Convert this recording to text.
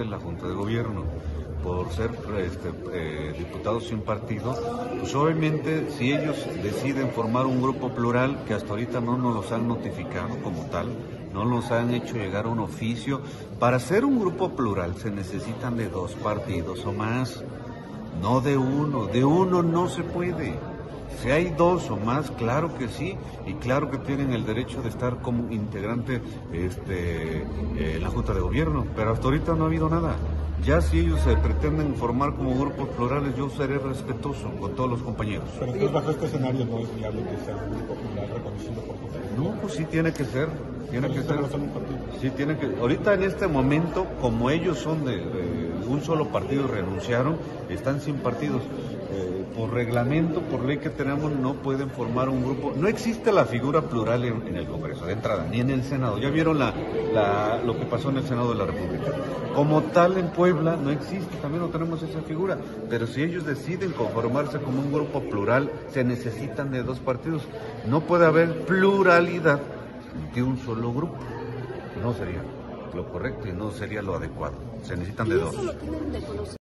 en la Junta de Gobierno por ser este, eh, diputados sin partido, pues obviamente si ellos deciden formar un grupo plural que hasta ahorita no nos los han notificado como tal, no nos han hecho llegar un oficio, para ser un grupo plural se necesitan de dos partidos o más, no de uno, de uno no se puede. Si hay dos o más, claro que sí, y claro que tienen el derecho de estar como integrante este, eh, en la Junta de Gobierno, pero hasta ahorita no ha habido nada. Ya si ellos se pretenden formar como grupos plurales, yo seré respetuoso con todos los compañeros. Pero entonces bajo este escenario no es viable que sea un grupo plural reconocido por. No, pues sí tiene que ser, tiene que ser. Sí, tiene que. Ahorita en este momento, como ellos son de, de un solo partido y renunciaron, están sin partidos. Eh, por reglamento, por ley que tenemos, no pueden formar un grupo. No existe la figura plural en, en el Congreso, de entrada, ni en el Senado. Ya vieron la, la- lo que pasó en el Senado de la República. Como tal en Puebla no existe, también no tenemos esa figura. Pero si ellos deciden conformarse como un grupo plural, se necesitan de dos partidos. No puede haber pluralidad de un solo grupo. No sería lo correcto y no sería lo adecuado. Se necesitan de ¿Y dos.